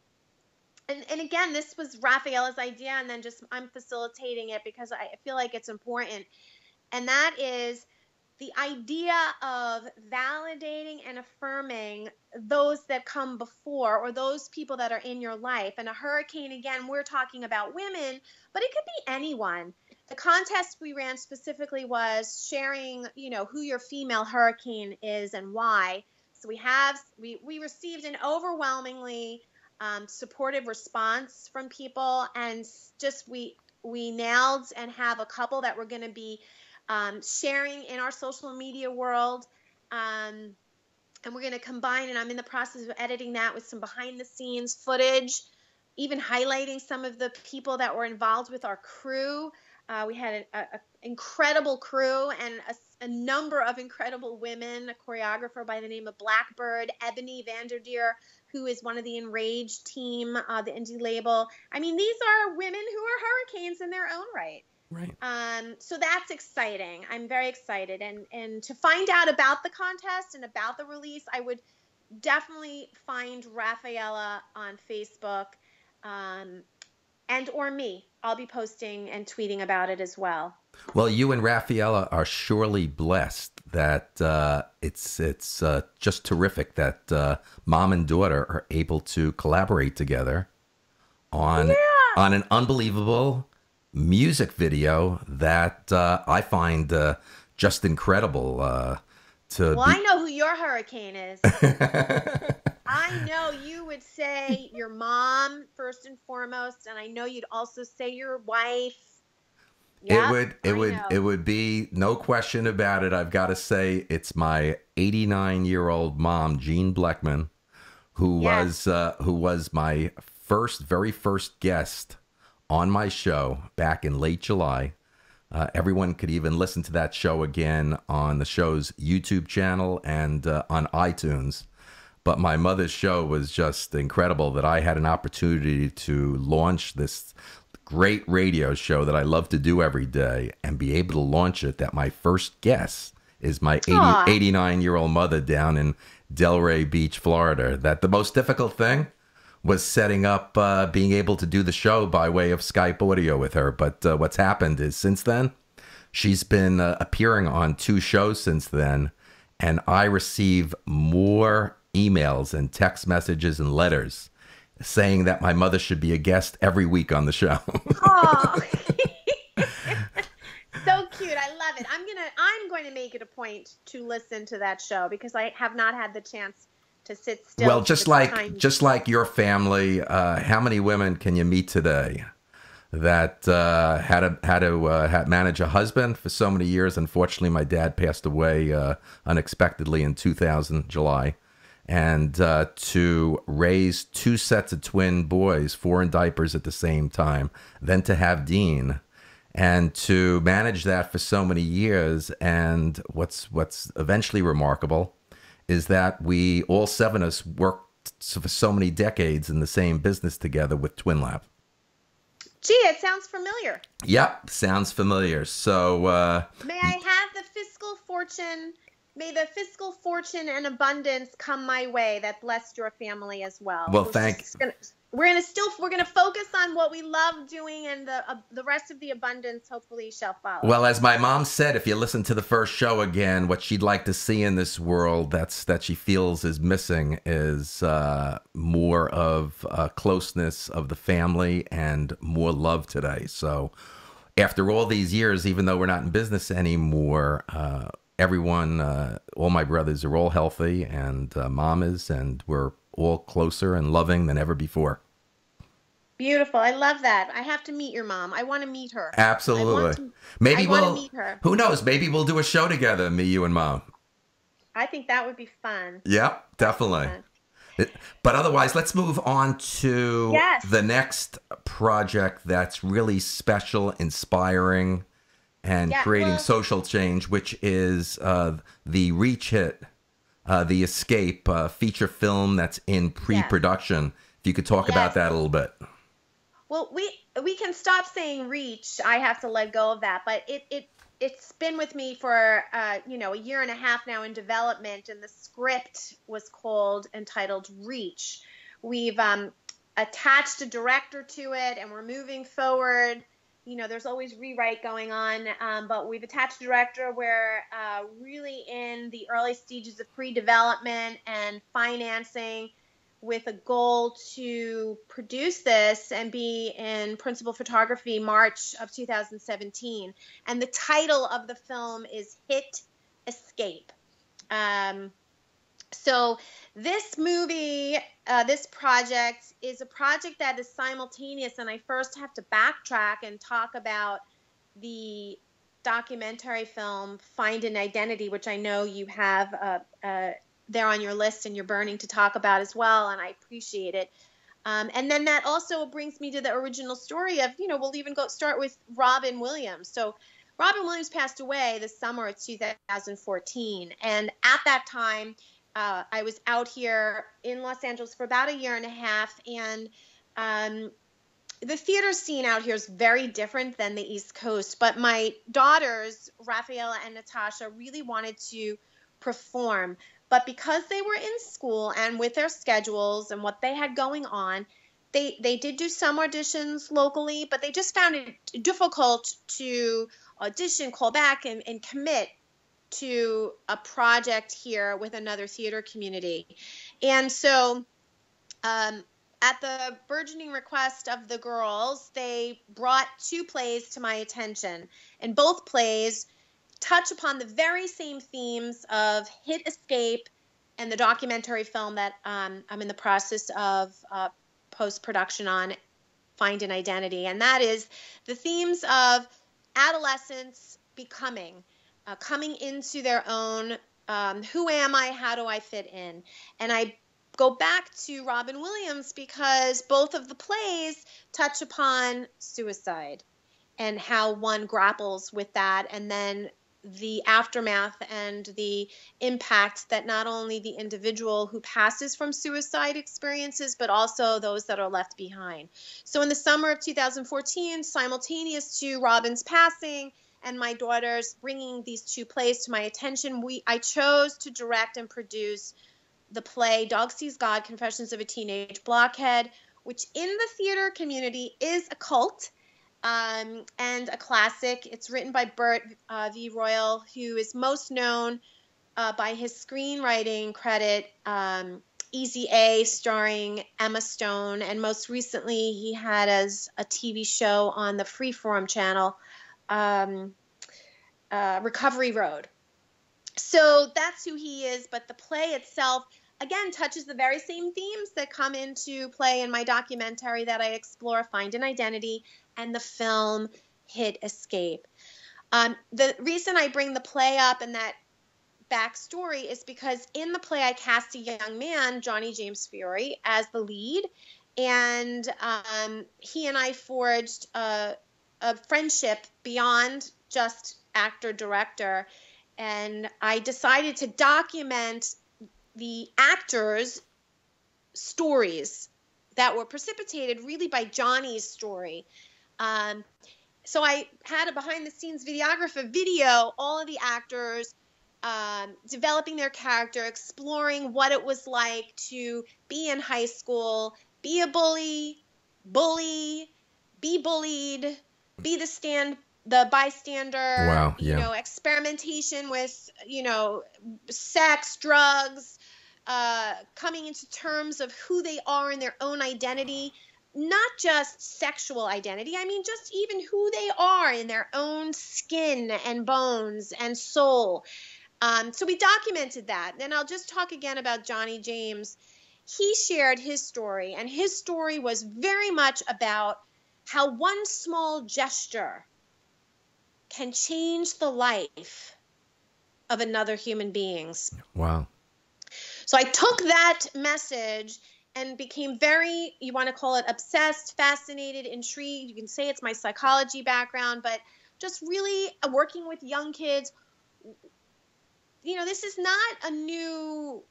and, and again, this was Rafaela's idea, and then just I'm facilitating it because I feel like it's important. And that is the idea of validating and affirming those that come before or those people that are in your life. And a hurricane, again, we're talking about women, but it could be anyone. The contest we ran specifically was sharing, you know, who your female hurricane is and why. So we have we we received an overwhelmingly um, supportive response from people, and just we we nailed and have a couple that we're going to be um, sharing in our social media world. Um, and we're going to combine, and I'm in the process of editing that with some behind the scenes footage, even highlighting some of the people that were involved with our crew. Uh, we had an incredible crew and a a number of incredible women, a choreographer by the name of Blackbird, Ebony Vanderdeer, who is one of the Enraged team, uh, the indie label. I mean, these are women who are hurricanes in their own right. Right. Um, so that's exciting. I'm very excited, and and to find out about the contest and about the release, I would definitely find Rafaela on Facebook. Um, and or me. I'll be posting and tweeting about it as well. Well, you and Rafaela are surely blessed that uh, it's it's uh, just terrific that uh, mom and daughter are able to collaborate together on Yeah. on an unbelievable music video that uh, I find uh, just incredible. Uh, to Well, I know who your hurricane is. I know you would say your mom first and foremost, and I know you'd also say your wife. It would it I would know. it would be no question about it. I've got to say it's my 89 year old mom, Jean Blechman, who Yes. was uh, who was my first very first guest on my show back in late July. Uh, everyone could even listen to that show again on the show's YouTube channel and uh, on iTunes. But my mother's show was just incredible that I had an opportunity to launch this great radio show that I love to do every day and be able to launch it. That my first guest is my 80, 89 year old mother down in Delray Beach, Florida. That the most difficult thing was setting up uh, being able to do the show by way of Skype audio with her. But uh, what's happened is since then, she's been uh, appearing on two shows since then, and I receive more emails and text messages and letters saying that my mother should be a guest every week on the show. Oh. so cute. I love it. I'm gonna I'm going to make it a point to listen to that show because I have not had the chance to sit still. well, just like time. just like your family, uh, how many women can you meet today that uh, had to had to uh, had manage a husband for so many years? Unfortunately, my dad passed away uh, unexpectedly in 2000 July, and uh, to raise two sets of twin boys, four in diapers at the same time, then to have Dean. And to manage that for so many years, and what's what's eventually remarkable is that we all seven of us worked for so many decades in the same business together with Twinlab. Gee, it sounds familiar. Yep, sounds familiar. So uh, May I have the fiscal fortune? May the fiscal fortune and abundance come my way that blessed your family as well. Well, We're thank- Gonna, we're gonna still we're gonna focus on what we love doing, and the uh, the rest of the abundance hopefully shall follow. Well, as my mom said, if you listen to the first show again, what she'd like to see in this world that's that she feels is missing is uh, more of uh, closeness of the family and more love today. So, after all these years, even though we're not in business anymore, uh, everyone, uh, all my brothers are all healthy, and uh, mom is, and we're all closer and loving than ever before. Beautiful. I love that. I have to meet your mom. I want to meet her. I Absolutely. want to- Maybe we'll. meet her. Who knows? Maybe we'll do a show together, me, you, and mom. I think that would be fun. Yep, definitely. Fun. But otherwise, let's move on to Yes. the next project that's really special, inspiring, and Yeah, creating well- social change, which is uh, the Reach Hit, uh, the Escape uh, feature film that's in pre production. If you could talk about that a little bit. Well, we we can stop saying reach. I have to let go of that, but it it it's been with me for uh, you know a year and a half now in development, and the script was called entitled Reach. We've um, attached a director to it, and we're moving forward. You know, there's always rewrite going on, um, but we've attached a director. We're uh, really in the early stages of pre-development and financing with a goal to produce this and be in principal photography March of 2017. And the title of the film is Hit Escape. Um, so this movie, uh, this project is a project that is simultaneous, and I first have to backtrack and talk about the documentary film Find an Identity, which I know you have uh, uh, there on your list and you're burning to talk about as well, and I appreciate it. Um, and then that also brings me to the original story of, you know, we'll even go start with Robin Williams. So Robin Williams passed away this summer of 2014, and at that time, uh, I was out here in Los Angeles for about a year and a half, and um, the theater scene out here is very different than the East Coast. But my daughters, Rafaela and Natasha, really wanted to perform. But because they were in school and with their schedules and what they had going on, they they did do some auditions locally, but they just found it difficult to audition, call back, and, and commit to a project here with another theater community. And so, um, at the burgeoning request of the girls, they brought two plays to my attention, and both plays touch upon the very same themes of hit escape and the documentary film that um, I'm in the process of uh, post production on Find an Identity, and that is the themes of adolescence becoming, uh, coming into their own. Um, who am I? How do I fit in? And I go back to Robin Williams because both of the plays touch upon suicide and how one grapples with that and then the aftermath and the impact that not only the individual who passes from suicide experiences, but also those that are left behind. So, in the summer of 2014, simultaneous to Robin's passing and my daughter's bringing these two plays to my attention, we I chose to direct and produce the play Dog Sees God: Confessions of a Teenage Blockhead, which in the theater community is a cult um, and a classic. It's written by Bert uh, V. Royal, who is most known uh, by his screenwriting credit, um, Easy A, starring Emma Stone, and most recently he had as a TV show on the Freeform channel, um, uh, Recovery Road. So that's who he is, but the play itself again touches the very same themes that come into play in my documentary that I explore Find an Identity and the film Hit Escape. Um, the reason I bring the play up and that backstory is because in the play I cast a young man, Johnny James Fury, as the lead, and um, he and I forged a, a friendship beyond just actor director. And I decided to document the actors' stories that were precipitated really by Johnny's story. Um, so I had a behind the scenes videographer video all of the actors um, developing their character, exploring what it was like to be in high school, be a bully, bully, be bullied, be the stand the bystander wow, yeah. you know experimentation with you know sex drugs uh, coming into terms of who they are in their own identity not just sexual identity, I mean, just even who they are in their own skin and bones and soul. Um, so we documented that. And I'll just talk again about Johnny James. He shared his story, and his story was very much about how one small gesture can change the life of another human being's. Wow. So I took that message and became very, you want to call it obsessed, fascinated, intrigued. You can say it's my psychology background, but just really uh, working with young kids. You know, this is not a new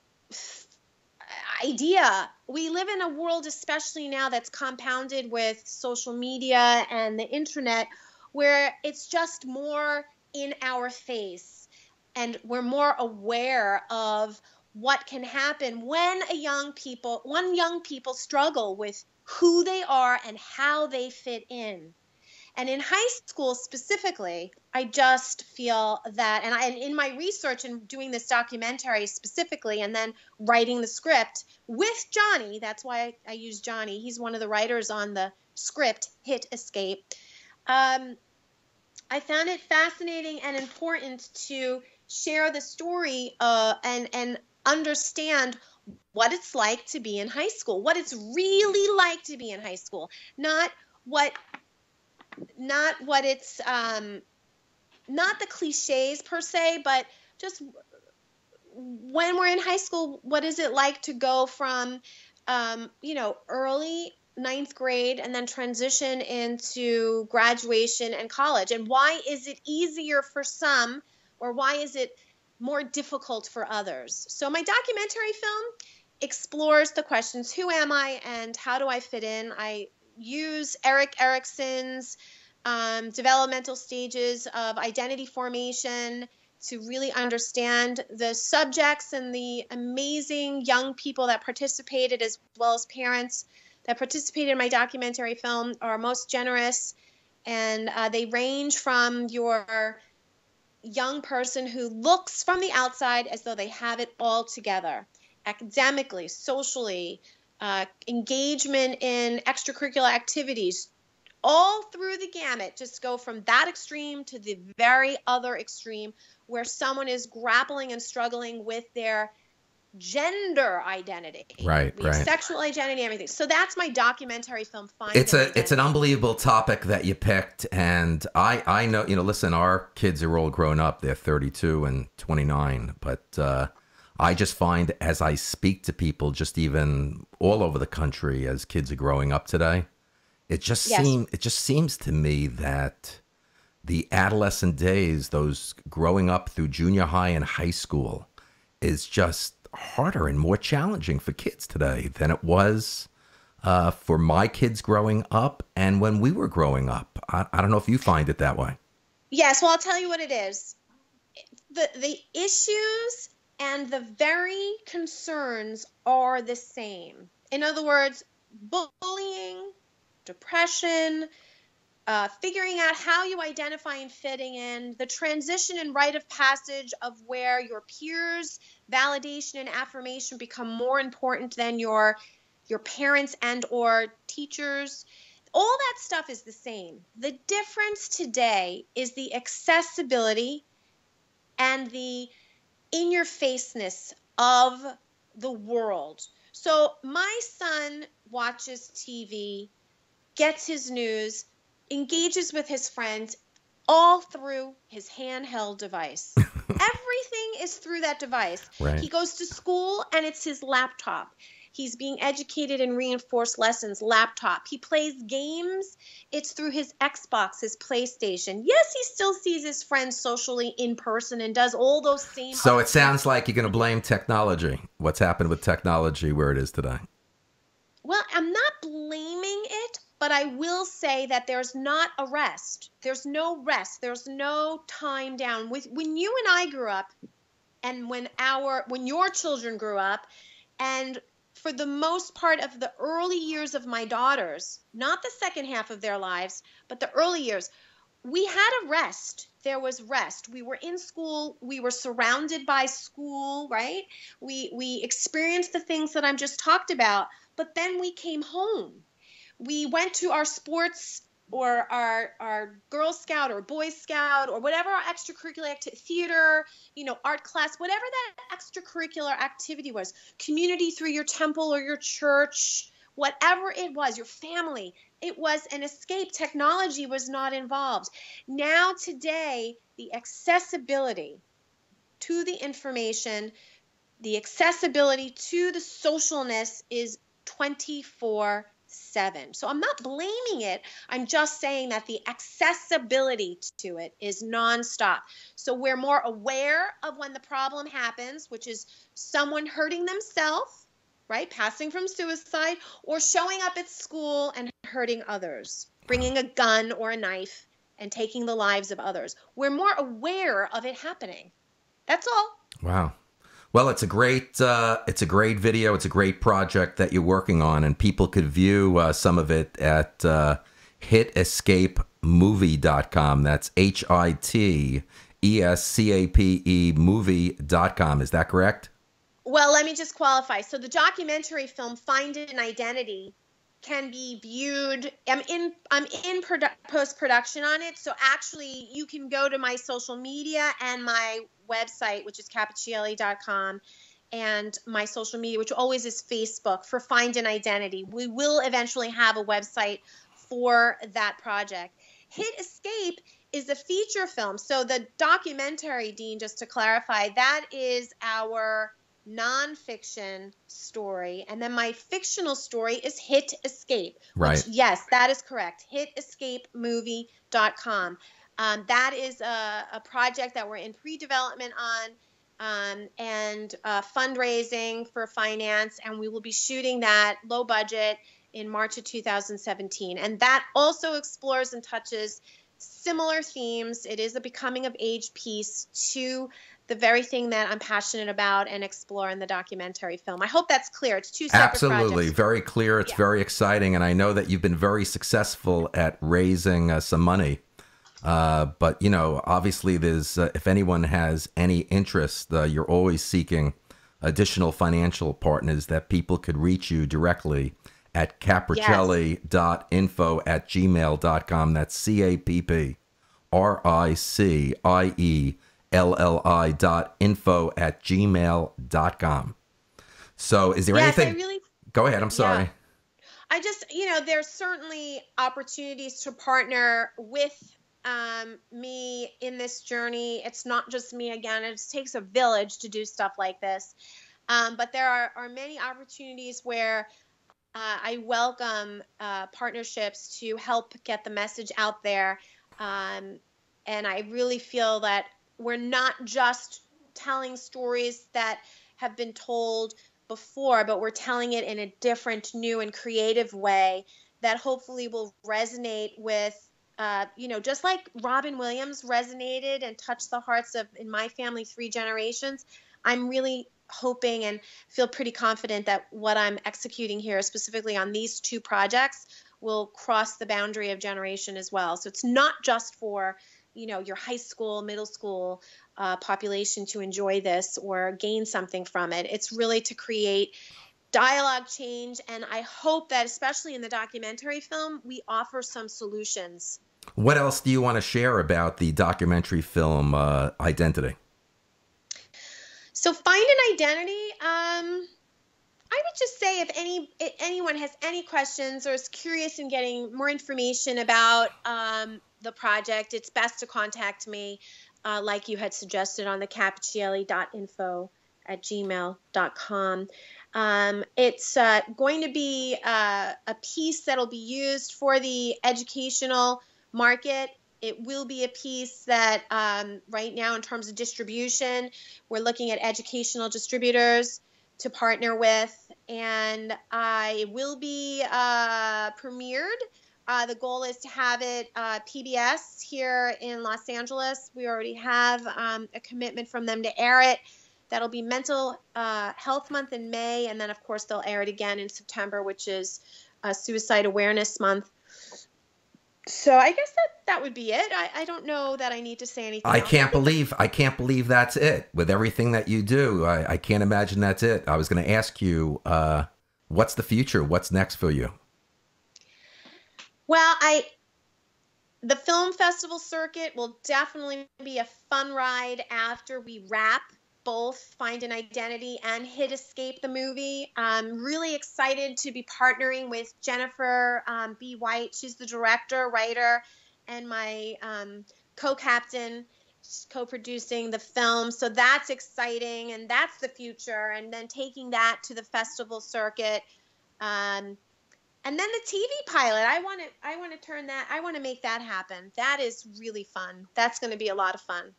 idea. We live in a world, especially now, that's compounded with social media and the internet, where it's just more in our face and we're more aware of what can happen when a young people when young people struggle with who they are and how they fit in and in high school specifically i just feel that and i and in my research and doing this documentary specifically and then writing the script with johnny that's why i, I use johnny he's one of the writers on the script hit escape um, i found it fascinating and important to share the story uh, and and understand what it's like to be in high school, what it's really like to be in high school, not what not what it's um not the cliches per se, but just when we're in high school, what is it like to go from um, you know, early ninth grade and then transition into graduation and college? And why is it easier for some, or why is it more difficult for others. So my documentary film explores the questions who am I and how do I fit in? I use Erik Erikson's um, developmental stages of identity formation to really understand the subjects and the amazing young people that participated, as well as parents that participated in my documentary film are most generous, and uh, they range from your young person who looks from the outside as though they have it all together academically, socially, uh, engagement in extracurricular activities, all through the gamut, just go from that extreme to the very other extreme where someone is grappling and struggling with their gender identity right right. sexual identity everything. So that's my documentary film Find it's a identity. it's an unbelievable topic that you picked and i i know you know listen our kids are all grown up. They're 32 and 29 but uh i just find as i speak to people just even all over the country as kids are growing up today it just yes. seems it just seems to me that the adolescent days those growing up through junior high and high school is just harder and more challenging for kids today than it was uh, for my kids growing up and when we were growing up. I, I don't know if you find it that way. Yes, well, I'll tell you what it is. The, the issues and the very concerns are the same. In other words, bullying, depression, uh, figuring out how you identify and fitting in, the transition and rite of passage of where your peers' validation and affirmation become more important than your your parents and or teachers. All that stuff is the same. The difference today is the accessibility and the in your faceness of the world. So my son watches TV, gets his news, engages with his friends all through his handheld device. Everything is through that device. Right. He goes to school and it's his laptop. He's being educated in reinforced lessons, laptop. He plays games. It's through his Xbox, his PlayStation. Yes, he still sees his friends socially in person and does all those same. So it sounds like you're going to blame technology. What's happened with technology where it is today? Well, I'm not blaming it but I will say that there's not a rest. There's no rest. There's no time down. With when you and I grew up, and when our when your children grew up, and for the most part of the early years of my daughters, not the second half of their lives, but the early years, we had a rest. There was rest. We were in school. We were surrounded by school, right? We we experienced the things that I'm just talked about, but then we came home we went to our sports or our our Girl Scout or Boy Scout or whatever our extracurricular activity, theater, you know, art class, whatever that extracurricular activity was, community through your temple or your church, whatever it was, your family, it was an escape. Technology was not involved. Now today, the accessibility to the information, the accessibility to the socialness is 24 seven. So I'm not blaming it. I'm just saying that the accessibility to it is nonstop. So we're more aware of when the problem happens, which is someone hurting themselves, right? Passing from suicide or showing up at school and hurting others, bringing a gun or a knife and taking the lives of others. We're more aware of it happening. That's all. Wow. Well, it's a great uh, it's a great video. It's a great project that you're working on, and people could view uh, some of it at uh, hitescapemovie.com. That's H I T E S C A P E movie.com. Is that correct? Well, let me just qualify. So the documentary film Find an Identity can be viewed i'm in i'm in produ- post production on it. So actually you can go to my social media and my website which is cappricielli.com and my social media which always is facebook for find an identity. We will eventually have a website for that project. Hit escape is a feature film. So the documentary dean just to clarify that is our nonfiction story, and then my fictional story is Hit Escape. Right. Which, yes, that is correct. hit HitEscapeMovie.com. Um, that is a, a, project that we're in pre-development on. Um, and uh, fundraising for finance, and we will be shooting that low budget in March of 2017. And that also explores and touches similar themes. It is a becoming of age piece to the very thing that I'm passionate about and explore in the documentary film. I hope that's clear. It's two separate Absolutely, projects. very clear. It's Yeah. very exciting, and I know that you've been very successful at raising uh, some money. Uh, but you know, obviously, there's uh, if anyone has any interest, uh, you're always seeking additional financial partners that people could reach you directly at cappricielli.info at gmail.com. That's C A P P R I C I E L L I dot info at gmail dot com. So is there Yes, I anything? really Go ahead. I'm sorry. I just, you know, there's certainly opportunities to partner with um, me in this journey. It's not just me again. It takes a village to do stuff like this. Um, but there are, are many opportunities where uh, I welcome uh, partnerships to help get the message out there. Um, and I really feel that we're not just telling stories that have been told before, but we're telling it in a different, new, and creative way that hopefully will resonate with, uh, you know, just like Robin Williams resonated and touched the hearts of, in my family, three generations. I'm really hoping and feel pretty confident that what I'm executing here, specifically on these two projects, will cross the boundary of generation as well. So it's not just for, you know, your high school, middle school uh, population to enjoy this or gain something from it. It's really to create dialogue change. And I hope that, especially in the documentary film, we offer some solutions. What else do you want to share about the documentary film uh, Identity? So find an identity. Um, I would just say if any if anyone has any questions or is curious in getting more information about um, the project, it's best to contact me, uh, like you had suggested on the cappricielli.info at gmail.com. Um, it's uh, going to be uh, a piece that'll be used for the educational market. It will be a piece that um, right now, in terms of distribution, we're looking at educational distributors to partner with, and I will be uh, premiered. Uh, the goal is to have it uh, PBS here in Los Angeles. We already have um, a commitment from them to air it. That'll be Mental uh, Health Month in May, and then of course they'll air it again in September, which is uh, Suicide Awareness Month. So I guess that that would be it. I, I don't know that I need to say anything. I else. can't believe I can't believe that's it. With everything that you do, I, I can't imagine that's it. I was going to ask you, uh, what's the future? What's next for you? Well, I the film festival circuit will definitely be a fun ride after we wrap both Find an Identity and Hit Escape the movie. I'm really excited to be partnering with Jennifer um, B. White. She's the director, writer, and my um, co-captain. She's co-producing the film, so that's exciting, and that's the future. And then taking that to the festival circuit. Um, and then the TV pilot. I want to I want to turn that I want to make that happen. That is really fun. That's going to be a lot of fun.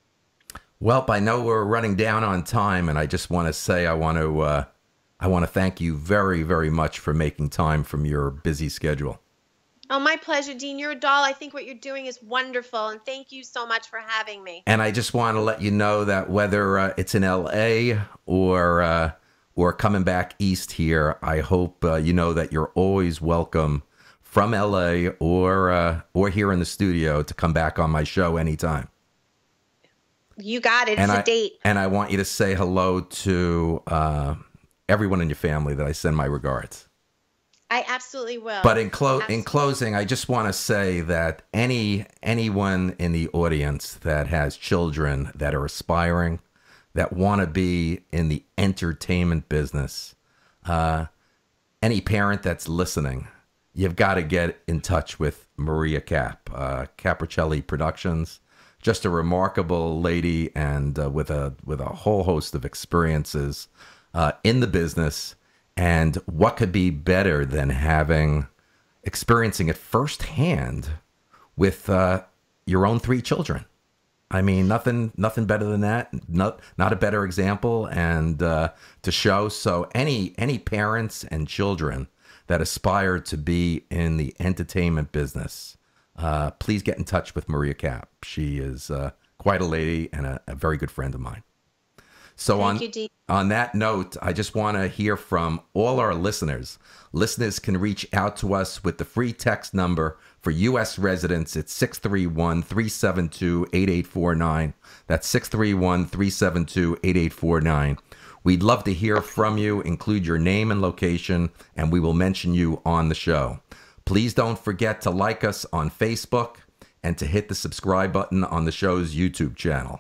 Well, I know we're running down on time, and I just want to say I want to uh, I want to thank you very very much for making time from your busy schedule. Oh, my pleasure, Dean. You're a doll. I think what you're doing is wonderful, and thank you so much for having me. And I just want to let you know that whether uh, it's in L.A. or uh, or coming back east here, I hope uh, you know that you're always welcome from L.A. or uh, or here in the studio to come back on my show anytime. You got it. it's I a date. and I want you to say hello to uh, everyone in your family that I send my regards. I absolutely will. But in clo- in closing, I just want to say that any anyone in the audience that has children that are aspiring, that want to be in the entertainment business, uh, any parent that's listening, you've got to get in touch with Maria Capp, uh, Cappricielli Productions. Just a remarkable lady, and uh, with a with a whole host of experiences uh, in the business. And what could be better than having experiencing it firsthand with uh, your own three children? I mean, nothing, nothing better than that. Not, not a better example, and uh, to show. So, any any parents and children that aspire to be in the entertainment business, uh, please get in touch with Maria Capp. She is uh, quite a lady and a, a very good friend of mine. So Thank on you, on that note, I just want to hear from all our listeners. Listeners can reach out to us with the free text number for U.S. residents. It's 631 372 8849. That's 631 372 8849. We'd love to hear from you. Include your name and location, and we will mention you on the show. Please don't forget to like us on Facebook and to hit the subscribe button on the show's YouTube channel.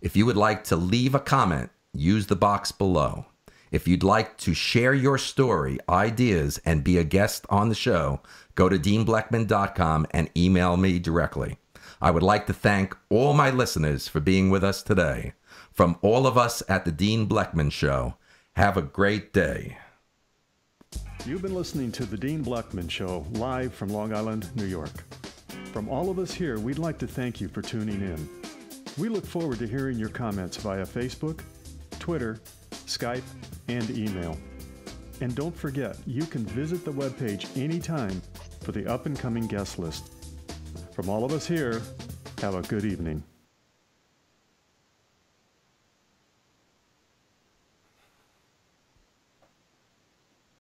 If you would like to leave a comment, use the box below. If you'd like to share your story, ideas, and be a guest on the show, go to deanblechman.com and email me directly. I would like to thank all my listeners for being with us today. From all of us at the Dean Blechman Show, have a great day. You've been listening to The Dean Blechman Show, live from Long Island, New York. From all of us here, we'd like to thank you for tuning in. We look forward to hearing your comments via Facebook, Twitter, Skype, and email. And don't forget, you can visit the webpage anytime for the up and coming guest list. From all of us here, have a good evening.